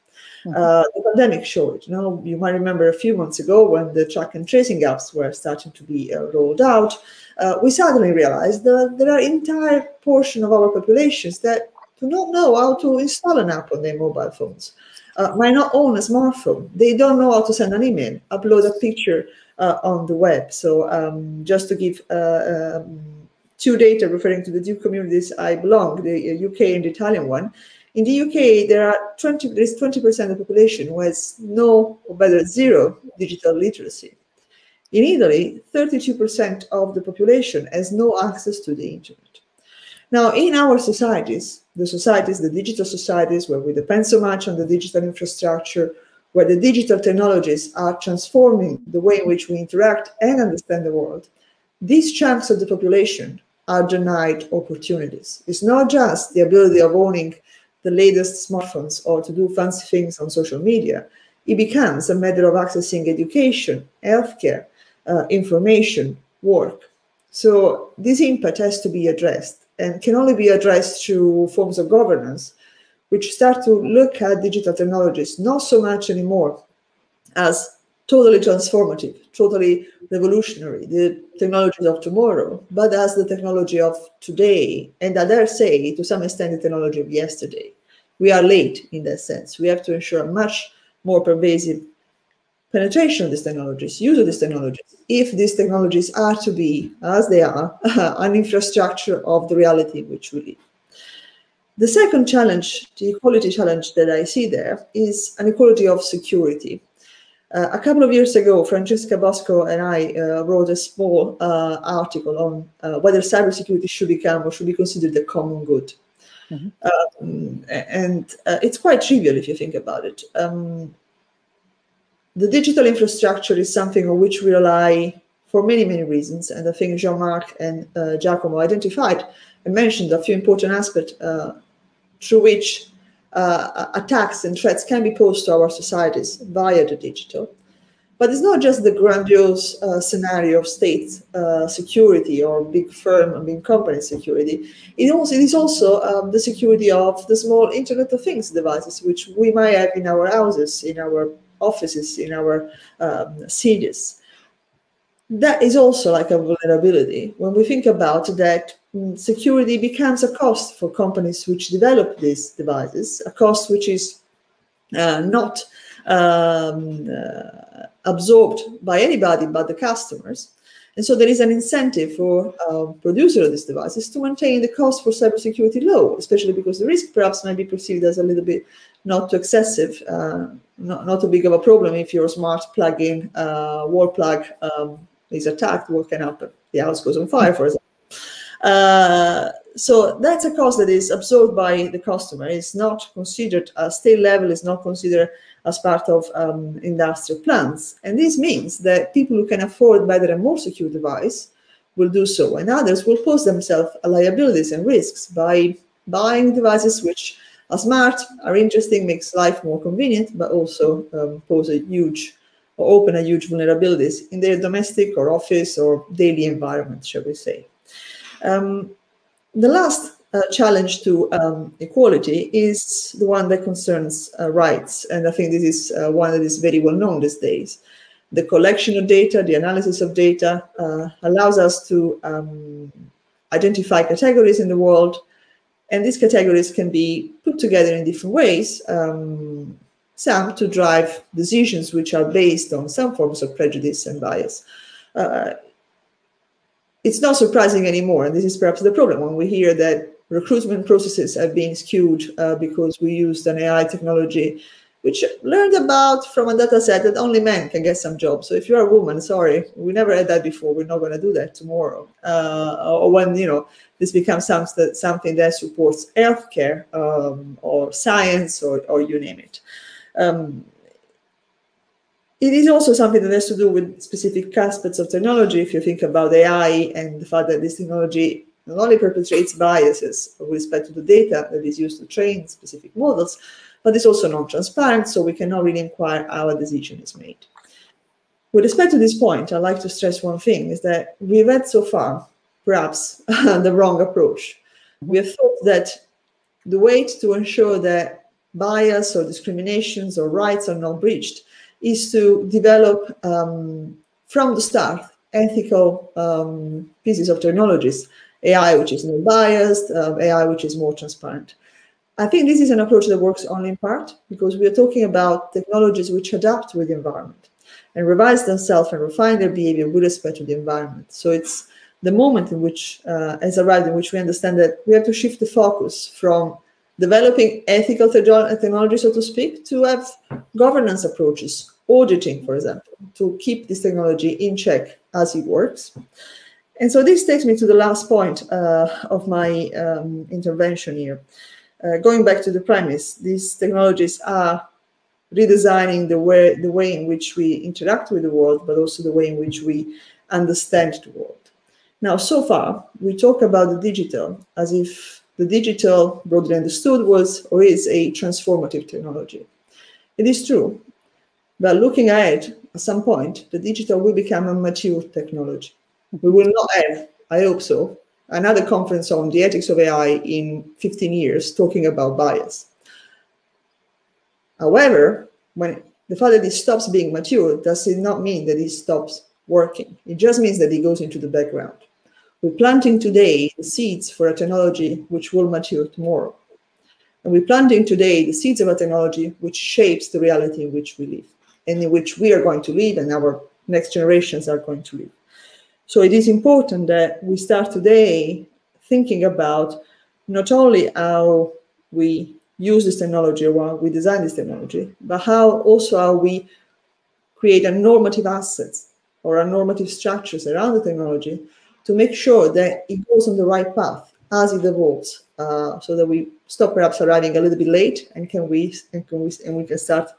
Mm-hmm. Uh, the pandemic showed. You know, you might remember a few months ago when the track and tracing apps were starting to be uh, rolled out uh, we suddenly realized that there are entire portion of our populations that do not know how to install an app on their mobile phones, uh, might not own a smartphone. They don't know how to send an email, upload a picture uh, on the web. So um, just to give uh, um, two data referring to the two communities I belong, the UK and the Italian one. In the UK, there are 20, there is 20% of the population who has no, or better, zero digital literacy. In Italy, 32% of the population has no access to the internet. Now, in our societies, the societies, the digital societies, where we depend so much on the digital infrastructure, where the digital technologies are transforming the way in which we interact and understand the world, these chunks of the population are denied opportunities. It's not just the ability of owning the latest smartphones or to do fancy things on social media. It becomes a matter of accessing education, healthcare, uh, information, work. So this impact has to be addressed and can only be addressed through forms of governance, which start to look at digital technologies not so much anymore as totally transformative, totally revolutionary, the technologies of tomorrow, but as the technology of today, and I dare say, to some extent, the technology of yesterday. We are late in that sense. We have to ensure much more pervasive penetration of these technologies, use of these technologies, if these technologies are to be, as they are, an infrastructure of the reality in which we live. The second challenge, the equality challenge that I see there, is an equality of security. Uh, a couple of years ago, Francesca Bosco and I uh, wrote a small uh, article on uh, whether cybersecurity should become or should be considered a common good. Mm -hmm. um, and uh, it's quite trivial if you think about it. Um, the digital infrastructure is something on which we rely for many, many reasons. And I think Jean-Marc and uh, Giacomo identified and mentioned a few important aspects uh, through which uh, attacks and threats can be posed to our societies via the digital. But it's not just the grandiose uh, scenario of state uh, security or big firm and big company security. It, also, it is also um, the security of the small Internet of Things devices, which we might have in our houses, in our offices, in our um, cities. That is also like a vulnerability. When we think about that, mm, security becomes a cost for companies which develop these devices, a cost which is uh, not um, uh, absorbed by anybody but the customers. And so there is an incentive for uh, producer of these devices to maintain the cost for cybersecurity low, especially because the risk perhaps might be perceived as a little bit not too excessive, uh, not, not too big of a problem if your smart plug-in uh, wall plug um, is attacked, what can happen? The house goes on fire, for example. Uh, so that's a cost that is absorbed by the customer. It's not considered, a state level is not considered as part of um, industrial plants. And this means that people who can afford better and more secure device will do so, and others will pose themselves liabilities and risks by buying devices which are smart, are interesting, makes life more convenient, but also um, pose a huge or open a huge vulnerabilities in their domestic or office or daily environment, shall we say. Um, the last uh, challenge to um, equality is the one that concerns uh, rights. And I think this is uh, one that is very well known these days. The collection of data, the analysis of data uh, allows us to um, identify categories in the world. And these categories can be put together in different ways. Um, some to drive decisions which are based on some forms of prejudice and bias. Uh, it's not surprising anymore, and this is perhaps the problem when we hear that recruitment processes have been skewed uh, because we used an AI technology which learned about from a data set that only men can get some jobs. So if you're a woman, sorry, we never had that before. We're not going to do that tomorrow. Uh, or when you know this becomes something something that supports healthcare um, or science or, or you name it. Um, it is also something that has to do with specific aspects of technology. If you think about AI and the fact that this technology not only perpetrates biases with respect to the data that is used to train specific models, but it's also non-transparent, so we cannot really inquire how a decision is made. With respect to this point, I'd like to stress one thing, is that we've had so far, perhaps, the wrong approach. We have thought that the way to ensure that bias or discriminations or rights are not breached is to develop um, from the start ethical um, pieces of technologies AI which is non biased, uh, AI which is more transparent. I think this is an approach that works only in part because we are talking about technologies which adapt with the environment and revise themselves and refine their behavior with respect to the environment. So it's the moment in which uh, has arrived in which we understand that we have to shift the focus from developing ethical technology, so to speak, to have governance approaches, auditing, for example, to keep this technology in check as it works. And so this takes me to the last point uh, of my um, intervention here. Uh, going back to the premise, these technologies are redesigning the way, the way in which we interact with the world, but also the way in which we understand the world. Now, so far, we talk about the digital as if the digital, broadly understood, was or is a transformative technology. It is true, but looking ahead, at some point, the digital will become a mature technology we will not have I hope so, another conference on the ethics of AI in 15 years talking about bias. However, when the fact that it stops being mature does it not mean that it stops working. It just means that it goes into the background. We're planting today the seeds for a technology which will mature tomorrow. And we're planting today the seeds of a technology which shapes the reality in which we live and in which we are going to live and our next generations are going to live. So it is important that we start today thinking about not only how we use this technology or how we design this technology, but how also how we create a normative assets or a normative structures around the technology to make sure that it goes on the right path as it evolves, uh, so that we stop perhaps arriving a little bit late and can we and can we and we can start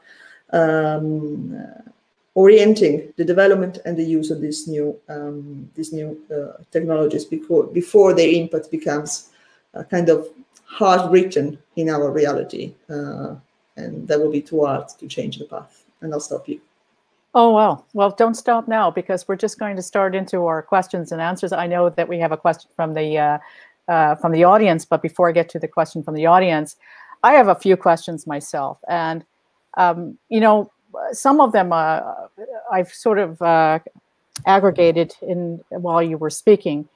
um, uh, orienting the development and the use of these new um, these new uh, technologies before before their impact becomes uh, kind of hard written in our reality, uh, and that will be too hard to change the path. And I'll stop you. Oh, well, well, don't stop now because we're just going to start into our questions and answers. I know that we have a question from the uh, uh, from the audience, but before I get to the question from the audience, I have a few questions myself, and um, you know, some of them uh, I've sort of uh, aggregated in while you were speaking.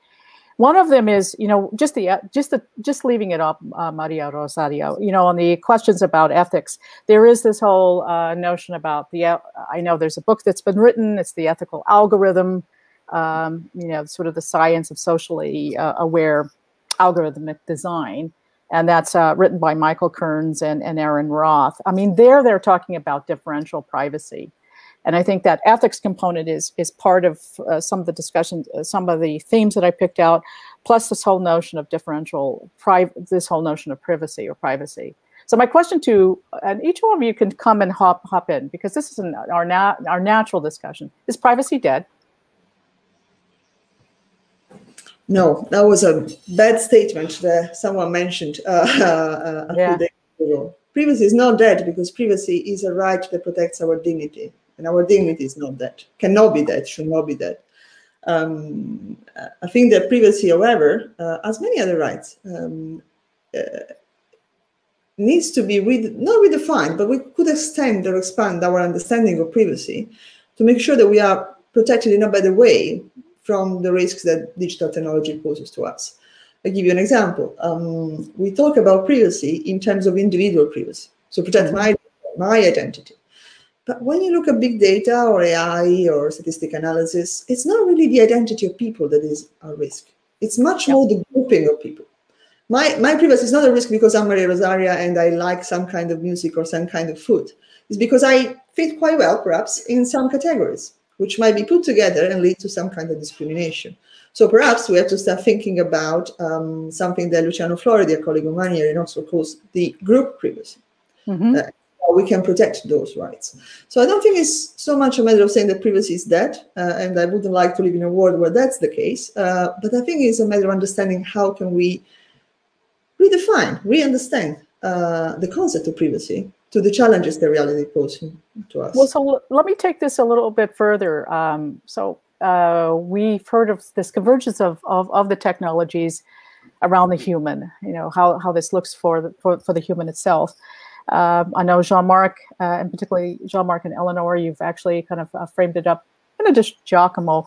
One of them is, you know, just the just the just leaving it up, uh, Maria Rosario. You know, on the questions about ethics, there is this whole uh, notion about the. I know there's a book that's been written. It's the ethical algorithm. Um, you know, sort of the science of socially uh, aware algorithmic design, and that's uh, written by Michael Kearns and, and Aaron Roth. I mean, there they're talking about differential privacy and I think that ethics component is is part of uh, some of the discussions, uh, some of the themes that I picked out, plus this whole notion of differential, this whole notion of privacy or privacy. So my question to, and each one of you can come and hop hop in because this is an, our na- our natural discussion. Is privacy dead? No, that was a bad statement that someone mentioned uh, uh, a yeah. few days ago. Privacy is not dead because privacy is a right that protects our dignity and our dignity is not that, cannot be that, should not be that. Um, I think that privacy, however, uh, as many other rights, um, uh, needs to be re- not redefined, but we could extend or expand our understanding of privacy to make sure that we are protected in a better way from the risks that digital technology poses to us. I'll give you an example. Um, we talk about privacy in terms of individual privacy. So protect my my identity. But when you look at big data or AI or statistic analysis, it's not really the identity of people that is a risk. It's much more the grouping of people. My, my privacy is not a risk because I'm Mariarosaria and I like some kind of music or some kind of food. It's because I fit quite well, perhaps, in some categories, which might be put together and lead to some kind of discrimination. So perhaps we have to start thinking about um, something that Luciano Floridi, a colleague of mine here in Oxford, calls the group privacy. Mm-hmm. Uh, we can protect those rights. So I don't think it's so much a matter of saying that privacy is dead, uh, and I wouldn't like to live in a world where that's the case. Uh, but I think it's a matter of understanding how can we redefine, re-understand uh, the concept of privacy to the challenges the reality poses to us. Well, so let me take this a little bit further. Um, so uh, we've heard of this convergence of, of, of the technologies around the human, you know, how, how this looks for the, for, for the human itself. Um, I know Jean-Marc, uh, and particularly Jean-Marc and Eleanor, you've actually kind of uh, framed it up, in addition to Giacomo,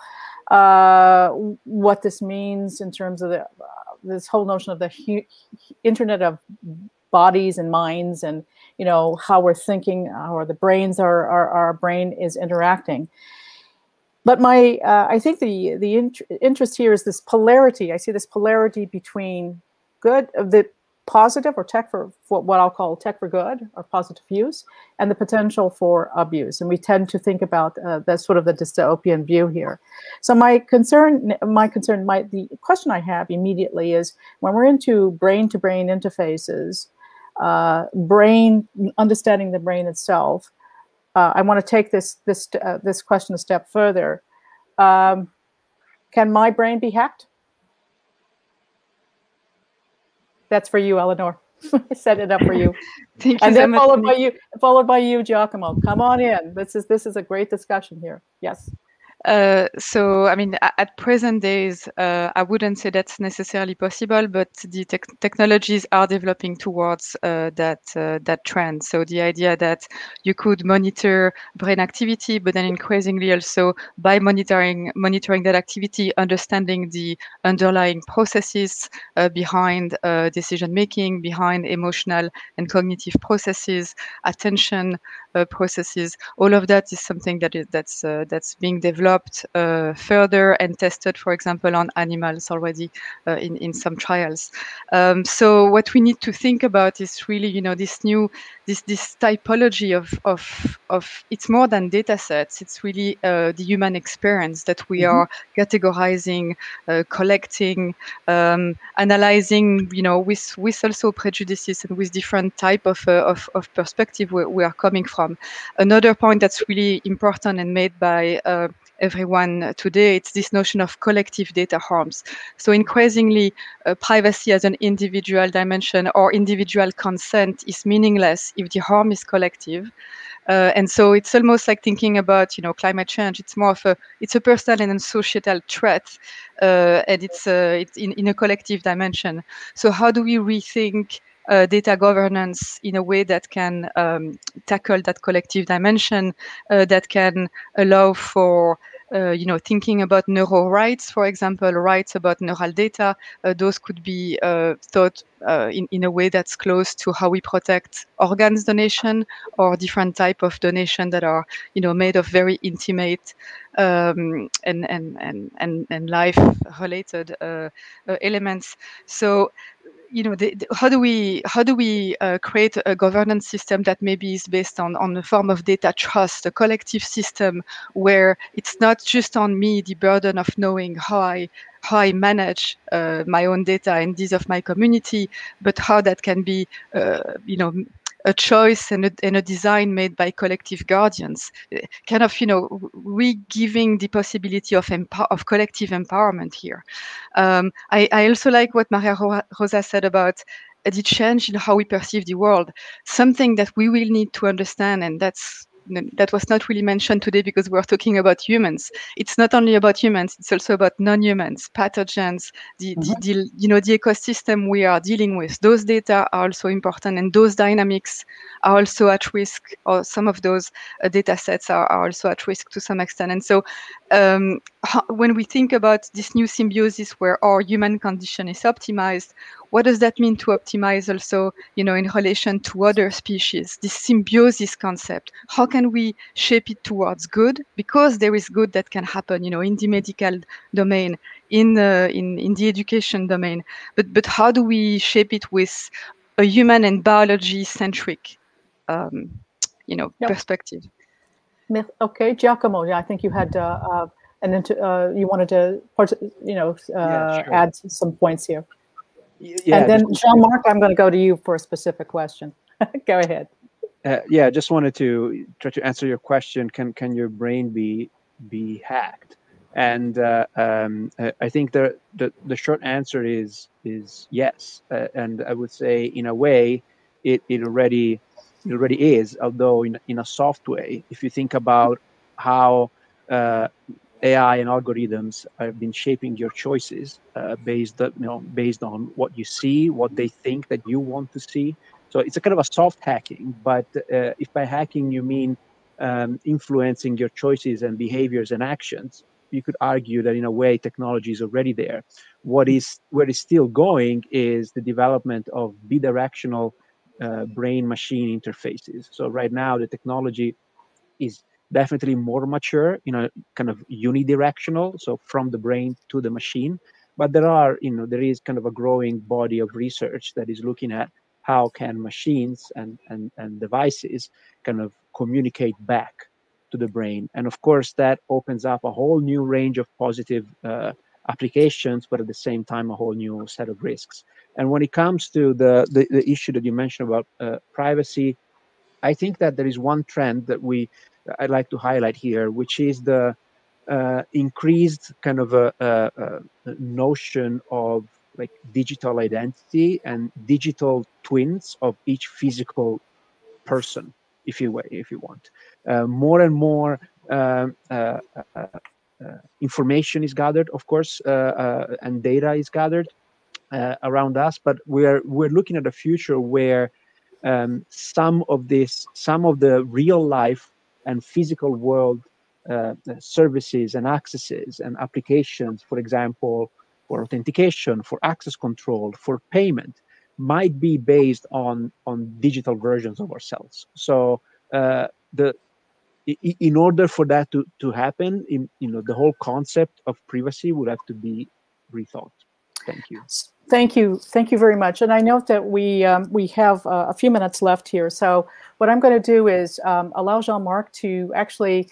what this means in terms of the, uh, this whole notion of the internet of bodies and minds and you know how we're thinking or the brains are, are our brain is interacting but my uh, i think the the int- interest here is this polarity i see this polarity between good the positive or tech for, for, what I'll call tech for good or positive use, and the potential for abuse. And we tend to think about uh, that sort of the dystopian view here. So my concern, my concern, my the question I have immediately is when we're into brain-to-brain interfaces, uh, brain understanding the brain itself. Uh, I want to take this this uh, this question a step further. Um, can my brain be hacked? That's for you, Eleanor. I set it up for you. Thank and you then so followed by you, followed by you, Giacomo. Come on in. This is this is a great discussion here. Yes. Uh, so, I mean, at present days, uh, I wouldn't say that's necessarily possible, but the te technologies are developing towards uh, that uh, that trend. So the idea that you could monitor brain activity, but then increasingly also by monitoring monitoring that activity, understanding the underlying processes uh, behind decision making, behind emotional and cognitive processes, attention processes. All of that is something that is that's that's being developed uh, further and tested, for example, on animals already uh, in, in some trials. Um, so what we need to think about is really, you know, this new, this, this typology of, of, of it's more than data sets. It's really uh, the human experience that we mm -hmm. are categorizing, uh, collecting, um, analyzing, you know, with, with also prejudices and with different type of, uh, of, of perspective where we are coming from. Another point that's really important and made by uh, everyone today, it's this notion of collective data harms. So increasingly, uh, privacy as an individual dimension or individual consent is meaningless if the harm is collective. Uh, and so it's almost like thinking about, you know, climate change. It's more of a, it's a personal and societal threat, uh, and it's, uh, it's in, in a collective dimension. So how do we rethink uh, data governance in a way that can um, tackle that collective dimension, uh, that can allow for uh, you know, thinking about neural rights, for example, rights about neural data, uh, those could be uh, thought uh, in, in a way that's close to how we protect organs donation or different type of donation that are, you know, made of very intimate um, and, and, and, and, and life related elements. So you know, the, the, how do we how do we uh, create a governance system that maybe is based on on a form of data trust, a collective system where it's not just on me the burden of knowing how I how I manage uh, my own data and these of my community, but how that can be, uh, you know, a choice and a, and a design made by collective guardians, kind of, you know, re-giving the possibility of, of collective empowerment here. Um, I, I also like what Maria Rosa said about the change in how we perceive the world, something that we will need to understand, and that's that was not really mentioned today because we're talking about humans. It's not only about humans; it's also about non-humans, pathogens, the, mm -hmm. the, the, you know the ecosystem we are dealing with. Those data are also important, and those dynamics are also at risk, or some of those uh, data sets are, are, also at risk to some extent. And so, um, when we think about this new symbiosis where our human condition is optimized, what does that mean to optimize also, you know, in relation to other species, this symbiosis concept? How can we shape it towards good? Because there is good that can happen, you know, in the medical domain, in, uh, in, in the education domain. But, but how do we shape it with a human and biology centric, um, you know, yep. perspective? Okay, Giacomo, yeah, I think you had uh, uh, and then uh, you wanted to, you know, uh, yeah, sure. add some points here. Yeah, and then Jean-Marc, I'm going to go to you for a specific question. go ahead. Uh, yeah, just wanted to try to answer your question. Can can your brain be be hacked? And uh, um, I think the, the, the short answer is is yes. Uh, and I would say, in a way, it, it already it already is. Although in in a soft way, if you think about how uh, AI and algorithms have been shaping your choices uh, based, you know, based on what you see, what they think that you want to see. So it's a kind of a soft hacking. But uh, if by hacking you mean um, influencing your choices and behaviors and actions, you could argue that in a way technology is already there. What is where is still going is the development of bidirectional uh, brain-machine interfaces. So right now the technology is definitely more mature, you know, kind of unidirectional, so from the brain to the machine. But there are, you know, there is kind of a growing body of research that is looking at how can machines and, and, and devices kind of communicate back to the brain. And of course, that opens up a whole new range of positive uh, applications, but at the same time, a whole new set of risks. And when it comes to the, the, the issue that you mentioned about uh, privacy, I think that there is one trend that we I'd like to highlight here, which is the uh, increased kind of a, a, a, notion of like digital identity and digital twins of each physical person, if you if you want. Uh, more and more um, uh, uh, information is gathered, of course, and data is gathered around us. But we're we're looking at a future where um, some of this, some of the real life and physical world uh, services and accesses and applications, for example, for authentication, for access control, for payment, might be based on on digital versions of ourselves. So uh, the in order for that to, to happen, in, you know, the whole concept of privacy would have to be rethought. Thank you. Thank you. Thank you very much. And I note that we um, we have uh, a few minutes left here. So what I'm going to do is um, allow Jean-Marc to actually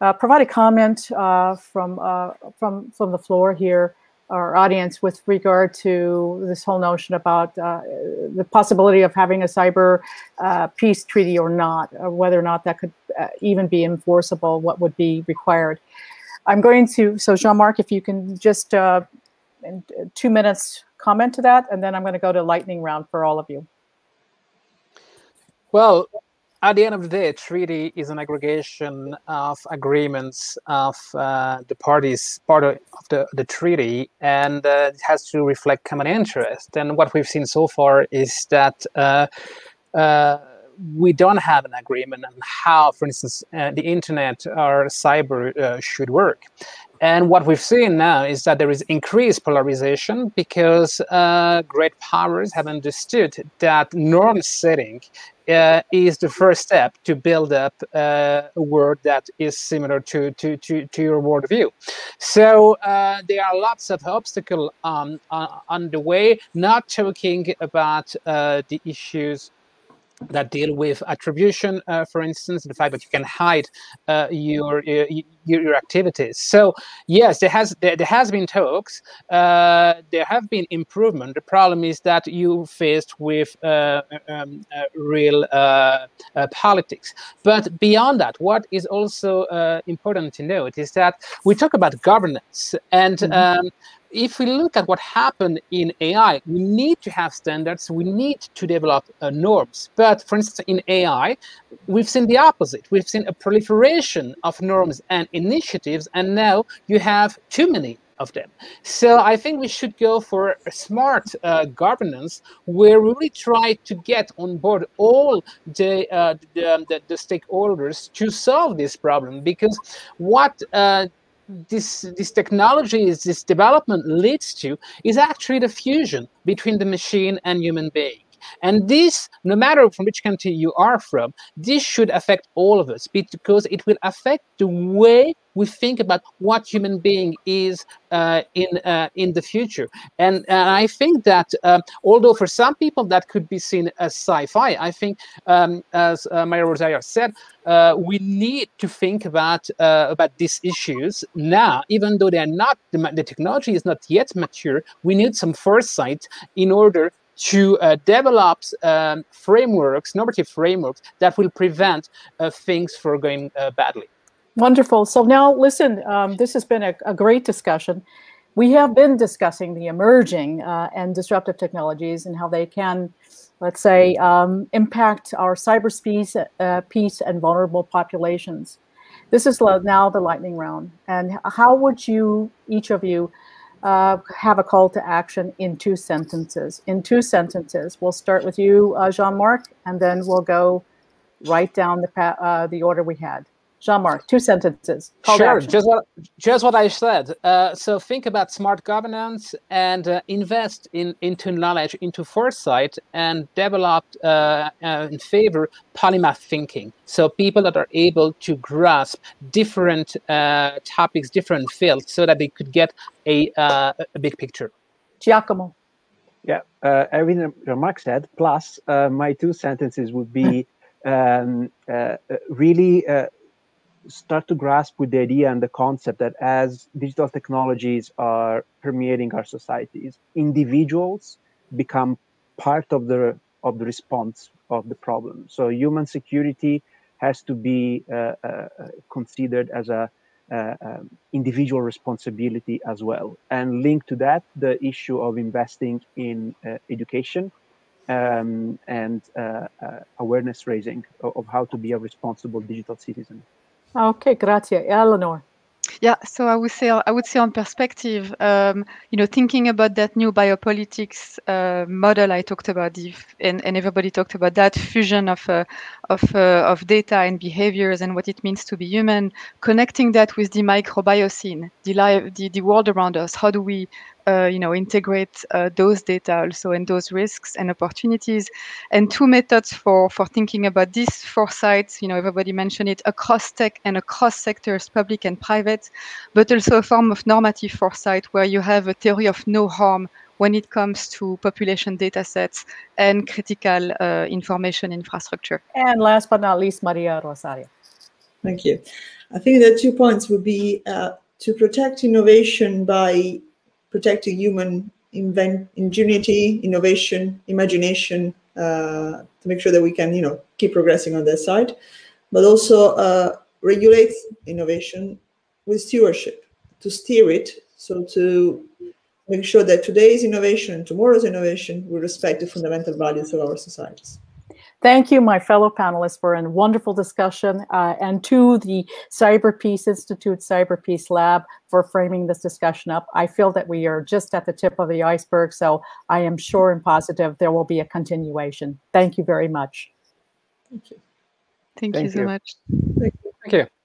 uh, provide a comment uh, from uh, from from the floor here, our audience, with regard to this whole notion about uh, the possibility of having a cyber uh, peace treaty or not, or whether or not that could even be enforceable, what would be required. I'm going to, so Jean-Marc, if you can just in two minutes comment to that, and then I'm going to go to lightning round for all of you. Well, at the end of the day, a treaty is an aggregation of agreements of uh, the parties, part of the, the treaty, and uh, it has to reflect common interest. And what we've seen so far is that uh, uh we don't have an agreement on how, for instance, uh, the internet or cyber uh, should work. And what we've seen now is that there is increased polarization because uh, great powers have understood that norm setting uh, is the first step to build up uh, a world that is similar to, to, to, to your worldview. So uh, there are lots of obstacles um, on the way, not talking about uh, the issues that deal with attribution, uh, for instance, the fact that you can hide uh, your, your, your activities. So yes, there has there, there has been talks. Uh, there have been improvement. The problem is that you faced with uh, um, uh, real uh, politics. But beyond that, what is also important to note is that we talk about governance and. Mm -hmm. um, if we look at what happened in AI, we need to have standards, we need to develop uh, norms. But for instance, in AI, we've seen the opposite. We've seen a proliferation of norms and initiatives, and now you have too many of them. So I think we should go for a smart uh, governance where we really try to get on board all the, uh, the, the, the, stakeholders to solve this problem. Because what uh, this this technology is this development leads to is actually the fusion between the machine and human being and this no matter from which country you are from this should affect all of us because it will affect the way we think about what human being is uh, in uh, in the future. And, and I think that um, although for some people that could be seen as sci-fi, I think um, as uh, Maya Rosario said, uh, we need to think about uh, about these issues now, even though they're not the, the technology is not yet mature. We need some foresight in order to uh, develop um, frameworks, normative frameworks that will prevent uh, things from going uh, badly. Wonderful. So now, listen, um, this has been a, a, great discussion. We have been discussing the emerging uh, and disruptive technologies and how they can, let's say, um, impact our cyberspace, uh, peace, and vulnerable populations. This is now the lightning round. And how would you, each of you, uh, have a call to action in two sentences? In two sentences, we'll start with you, uh, Jean-Marc, and then we'll go right down the, uh, the order we had. Jean-Marc, two sentences. Call sure, just what, just what I said. Uh, so think about smart governance and uh, invest in into knowledge, into foresight, and develop uh, uh in favor polymath thinking. So people that are able to grasp different uh, topics, different fields, so that they could get a uh, a big picture. Giacomo. Yeah, everything Jean-Marc said. Plus, my two sentences would be um, really start to grasp with the idea and the concept that as digital technologies are permeating our societies, individuals become part of the of the response of the problem. So human security has to be uh, uh, considered as a uh, um, individual responsibility as well. And linked to that, the issue of investing in uh, education um, and uh, uh, awareness raising of, of how to be a responsible digital citizen. Okay, grazie. Eleanor. Yeah, so I would say I would say on perspective, um, you know, thinking about that new biopolitics uh, model I talked about, and, and everybody talked about that fusion of uh, of uh, of data and behaviors and what it means to be human, connecting that with the microbiocene, the life, the, the world around us. How do we you know, integrate uh, those data also and those risks and opportunities. And two methods for, for thinking about this foresight, you know, everybody mentioned it, across tech and across sectors, public and private, but also a form of normative foresight where you have a theory of no harm when it comes to population data sets and critical uh, information infrastructure. And last but not least, Maria Rosario. Thank you. I think the two points would be uh, to protect innovation by protecting human invent ingenuity, innovation, imagination, uh, to make sure that we can, you know, keep progressing on that side, but also uh, regulate innovation with stewardship to steer it. So to make sure that today's innovation, and tomorrow's innovation, will respect the fundamental values of our societies. Thank you, my fellow panelists, for a wonderful discussion, uh, and to the Cyber Peace Institute Cyber Peace Lab for framing this discussion up. I feel that we are just at the tip of the iceberg, so I am sure and positive there will be a continuation. Thank you very much. Thank you. Thank, Thank you so much. Thank you. Thank you.